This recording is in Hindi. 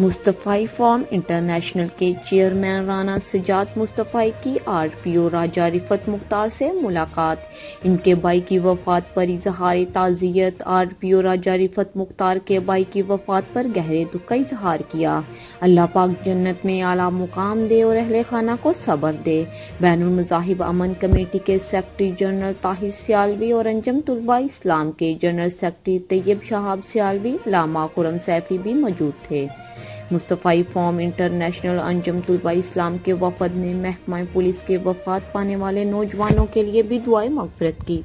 मुस्तफ़ाई फॉर्म इंटरनेशनल के चेयरमैन राना सजाद मुस्तफ़ाई की R P O Raja Rifat Mukhtar से मुलाकात। इनके भाई की वफात पर इजहार ताज़ियत R P O Raja Rifat Mukhtar के भाई की वफात पर गहरे दुख का इजहार किया। अल्लाह पाक जन्नत में आला मुकाम दे और अहल खाना को सब्र दे। बैन मजाहिब अमन कमेटी के सेक्रेटरी जनरल ताहिर सियालवी और अंजम तलबा इस्लाम के जनरल सेक्रेटरी तैयब शहाब सियालवी, लामा खुरम सैफी भी मौजूद थे। मुस्तफ़ाई फॉर्म इंटरनेशनल अंजम तलबा इस्लाम के वफद ने महकमा पुलिस के वफात पाने वाले नौजवानों के लिए भी दुआएँ मफरत की।